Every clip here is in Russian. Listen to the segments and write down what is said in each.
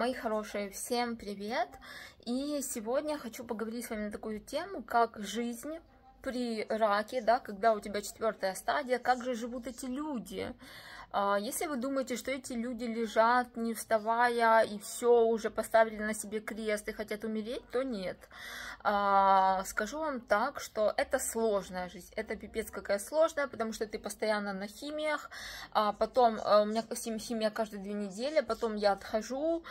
Мои хорошие, всем привет! И сегодня хочу поговорить с вами на такую тему, как жизнь при раке, да, когда у тебя четвертая стадия, как же живут эти люди. А, если вы думаете, что эти люди лежат, не вставая, и все, уже поставили на себе крест и хотят умереть, то нет. А, скажу вам так, что это сложная жизнь, это пипец какая сложная, потому что ты постоянно на химиях, а потом у меня химия каждые две недели, потом я отхожу,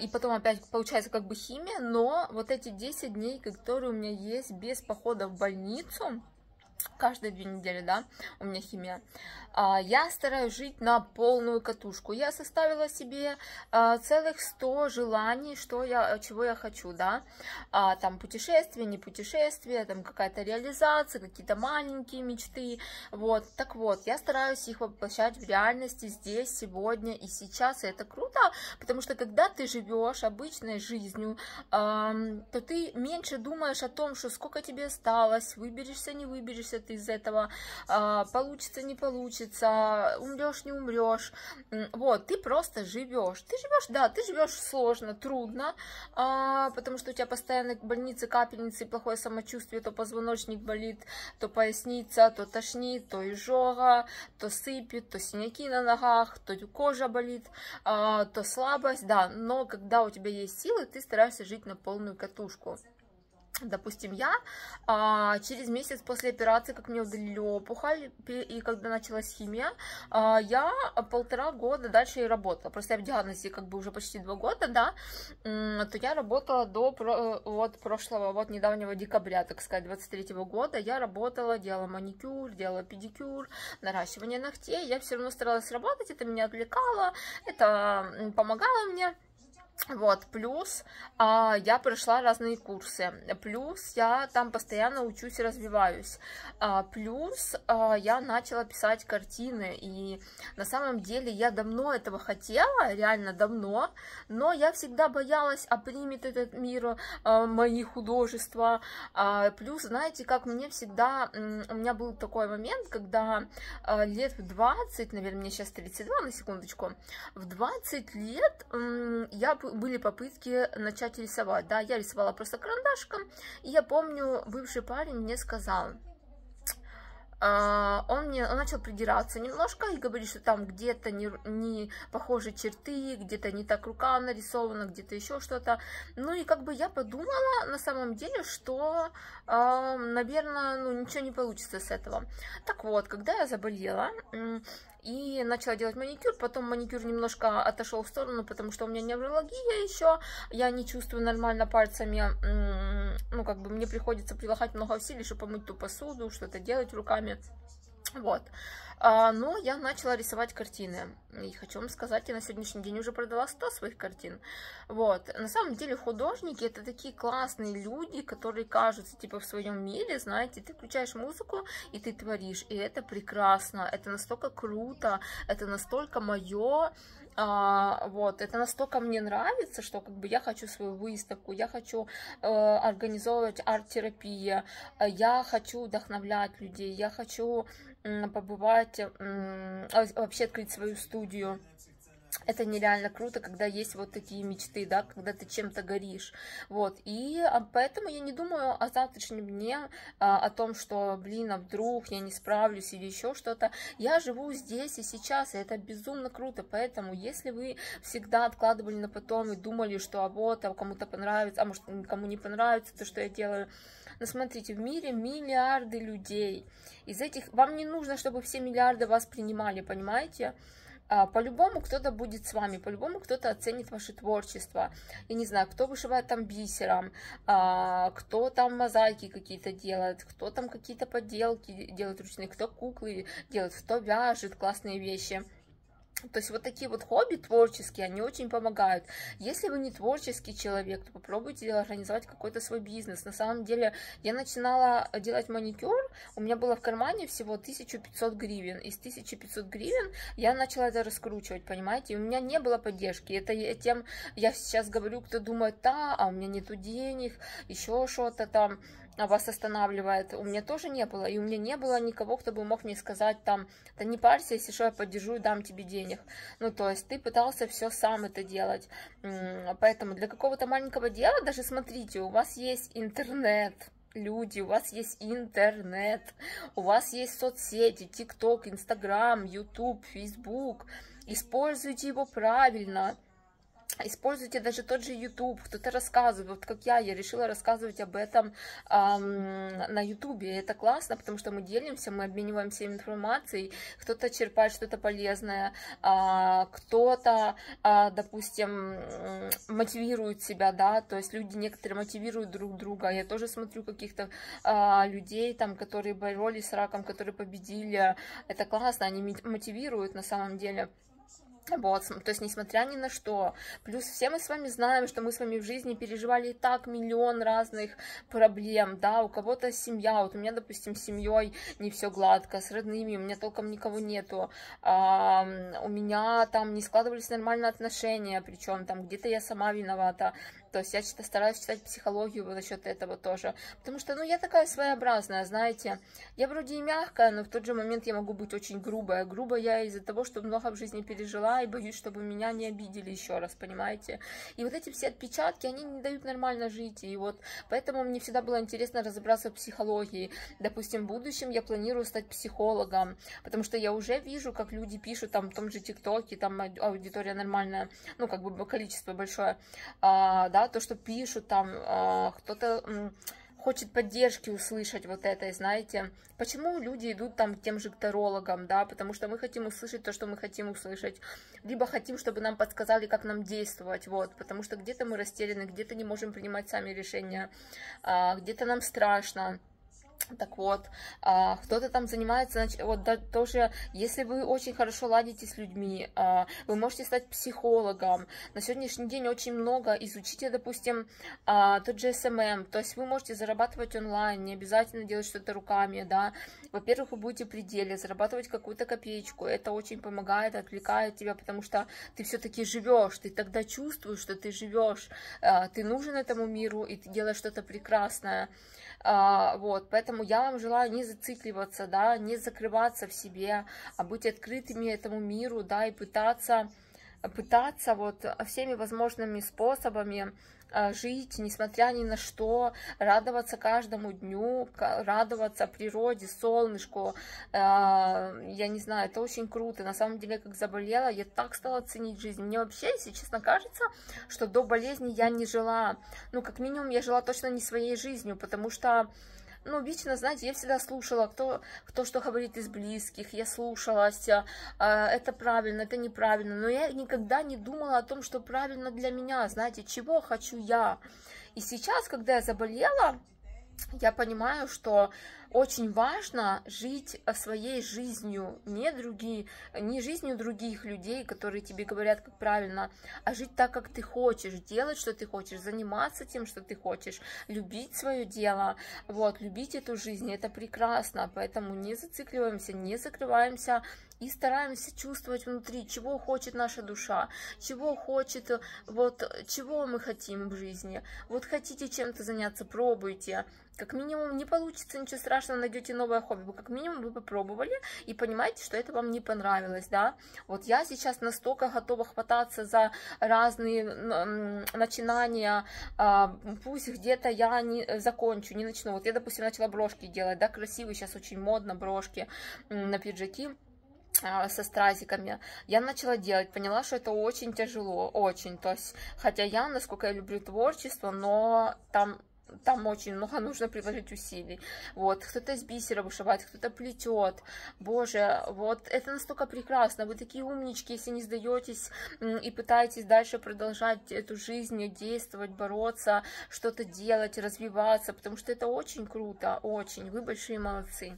и потом опять получается как бы химия, но вот эти 10 дней, которые у меня есть без похода в больницу, каждые две недели, да, у меня химия. А, я стараюсь жить на полную катушку. Я составила себе а, целых 100 желаний, что я, чего я хочу, да. А, там путешествие, не путешествие, там какая-то реализация, какие-то маленькие мечты, вот. Так вот, я стараюсь их воплощать в реальности здесь, сегодня и сейчас, и это круто, потому что когда ты живешь обычной жизнью, то ты меньше думаешь о том, что сколько тебе осталось, выберешься, не выберешься ты из этого, получится, не получится, получится, умрешь, не умрешь. Вот, ты просто живешь. Ты живешь, да, ты живешь сложно, трудно, а, потому что у тебя постоянно больницы, капельницы, плохое самочувствие, то позвоночник болит, то поясница, то тошнит, то изжога, то сыпет, то синяки на ногах, то кожа болит, а, то слабость, да, но когда у тебя есть силы, ты стараешься жить на полную катушку. Допустим, я а, через месяц после операции, как мне удалили опухоль, и когда началась химия, а, я полтора года дальше и работала. Просто я в диагнозе как бы уже почти два года, да, то я работала до вот прошлого, вот недавнего декабря, так сказать, 23 -го года. Я работала, делала маникюр, делала педикюр, наращивание ногтей. Я все равно старалась работать, это меня отвлекало, это помогало мне. Вот, плюс а, я прошла разные курсы, плюс я там постоянно учусь и развиваюсь, а, плюс а, я начала писать картины, и на самом деле я давно этого хотела, реально давно, но я всегда боялась, а примет этот мир а, мои художества, а, плюс, знаете, как мне всегда, у меня был такой момент, когда а, лет в 20, наверное, мне сейчас 32, на секундочку, в 20 лет я были попытки начать рисовать, да, я рисовала просто карандашком, и я помню, бывший парень мне сказал, Uh, он мне он начал придираться немножко и говорит, что там где-то не, не похожи черты, где-то не так рука нарисована, где-то еще что-то. Ну и как бы я подумала на самом деле, что, uh, наверное, ну ничего не получится с этого. Так вот, когда я заболела, и начала делать маникюр, потом маникюр немножко отошел в сторону, потому что у меня неврология еще, я не чувствую нормально пальцами, ну, как бы мне приходится прилагать много усилий, чтобы помыть ту посуду, что-то делать руками, вот. А, но я начала рисовать картины. И хочу вам сказать, я на сегодняшний день уже продала 100 своих картин. Вот. На самом деле художники это такие классные люди, которые кажутся типа в своем мире, знаете, ты включаешь музыку и ты творишь. И это прекрасно, это настолько круто, это настолько мое. А, вот, это настолько мне нравится, что как бы я хочу свою выставку, я хочу э, организовывать арт-терапию, я хочу вдохновлять людей, я хочу побывать, вообще открыть свою студию. Это нереально круто, когда есть вот такие мечты, да, когда ты чем-то горишь, вот, и а, поэтому я не думаю о завтрашнем дне, а, о том, что, блин, а вдруг я не справлюсь или еще что-то, я живу здесь и сейчас, и это безумно круто, поэтому, если вы всегда откладывали на потом и думали, что а вот, а кому-то понравится, а может, кому не понравится то, что я делаю, но смотрите, в мире миллиарды людей. Из этих вам не нужно, чтобы все миллиарды вас принимали, понимаете? А, по-любому кто-то будет с вами, по-любому кто-то оценит ваше творчество. Я не знаю, кто вышивает там бисером, а, кто там мозаики какие-то делает, кто там какие-то поделки делает ручные, кто куклы делает, кто вяжет классные вещи. То есть вот такие вот хобби творческие, они очень помогают. Если вы не творческий человек, то попробуйте организовать какой-то свой бизнес. На самом деле, я начинала делать маникюр, у меня было в кармане всего 1500 гривен. Из 1500 гривен я начала это раскручивать, понимаете? И у меня не было поддержки. Это тем, я сейчас говорю, кто думает, да, а у меня нету денег, еще что-то там. Вас останавливает. У меня тоже не было, и у меня не было никого, кто бы мог мне сказать там, да не парься, если что, я поддержу и дам тебе денег. Ну, то есть ты пытался все сам это делать. Поэтому для какого-то маленького дела, даже смотрите, у вас есть интернет, люди, у вас есть интернет, у вас есть соцсети, ТикТок, Инстаграм, Ютуб, Фейсбук. Используйте его правильно. Используйте даже тот же YouTube, кто-то рассказывает, вот как я, я решила рассказывать об этом эм, на YouTube, это классно, потому что мы делимся, мы обмениваемся информацией, кто-то черпает что-то полезное, э, кто-то, э, допустим, мотивирует себя, да, то есть люди некоторые мотивируют друг друга, я тоже смотрю каких-то э, людей, там, которые боролись с раком, которые победили, это классно, они мотивируют на самом деле, вот, то есть, несмотря ни на что. Плюс все мы с вами знаем, что мы с вами в жизни переживали и так миллион разных проблем, да, у кого-то семья, вот у меня, допустим, с семьей не все гладко, с родными, у меня толком никого нету, а, у меня там не складывались нормальные отношения, причем там где-то я сама виновата, то есть я стараюсь читать психологию за счет этого тоже. Потому что, ну, я такая своеобразная, знаете. Я вроде и мягкая, но в тот же момент я могу быть очень грубая. Грубая я из-за того, что много в жизни пережила и боюсь, чтобы меня не обидели еще раз, понимаете. И вот эти все отпечатки, они не дают нормально жить. И вот поэтому мне всегда было интересно разобраться в психологии. Допустим, в будущем я планирую стать психологом, потому что я уже вижу, как люди пишут там в том же ТикТоке, там аудитория нормальная, ну, как бы количество большое, а, да, то, что пишут там, э, кто-то хочет поддержки услышать вот этой, знаете. Почему люди идут там к тем же тарологам, да, потому что мы хотим услышать то, что мы хотим услышать, либо хотим, чтобы нам подсказали, как нам действовать, вот, потому что где-то мы растеряны, где-то не можем принимать сами решения, а, где-то нам страшно, так вот, а, кто-то там занимается, вот тоже, если вы очень хорошо ладите с людьми, а, вы можете стать психологом. На сегодняшний день очень много, изучите, допустим, а, тот же SMM, то есть вы можете зарабатывать онлайн, не обязательно делать что-то руками, да. Во-первых, вы будете в пределе, зарабатывать какую-то копеечку, это очень помогает, отвлекает тебя, потому что ты все-таки живешь, ты тогда чувствуешь, что ты живешь, ты нужен этому миру, и ты делаешь что-то прекрасное. Вот, поэтому я вам желаю не зацикливаться, да, не закрываться в себе, а быть открытыми этому миру, да, и пытаться, пытаться вот всеми возможными способами а, жить, несмотря ни на что, радоваться каждому дню, радоваться природе, солнышку, а, я не знаю, это очень круто, на самом деле, как заболела, я так стала ценить жизнь, мне вообще, если честно, кажется, что до болезни я не жила, ну, как минимум, я жила точно не своей жизнью, потому что ну, вечно, знаете, я всегда слушала, кто, кто что говорит из близких, я слушалась, э, это правильно, это неправильно, но я никогда не думала о том, что правильно для меня, знаете, чего хочу я. И сейчас, когда я заболела, я понимаю, что очень важно жить своей жизнью, не, другие, не жизнью других людей, которые тебе говорят, как правильно, а жить так, как ты хочешь, делать, что ты хочешь, заниматься тем, что ты хочешь, любить свое дело, вот, любить эту жизнь, это прекрасно, поэтому не зацикливаемся, не закрываемся и стараемся чувствовать внутри, чего хочет наша душа, чего хочет, вот, чего мы хотим в жизни. Вот хотите чем-то заняться, пробуйте. Как минимум не получится ничего страшного, найдете новое хобби. Как минимум вы попробовали и понимаете, что это вам не понравилось, да. Вот я сейчас настолько готова хвататься за разные начинания, а, пусть где-то я не закончу, не начну. Вот я, допустим, начала брошки делать, да, красивые, сейчас очень модно брошки на пиджаки а, со стразиками, я начала делать, поняла, что это очень тяжело, очень, то есть, хотя я, насколько я люблю творчество, но там там очень много нужно приложить усилий. Вот, кто-то из бисера вышивает, кто-то плетет. Боже, вот это настолько прекрасно. Вы такие умнички, если не сдаетесь и пытаетесь дальше продолжать эту жизнь, действовать, бороться, что-то делать, развиваться, потому что это очень круто, очень. Вы большие молодцы.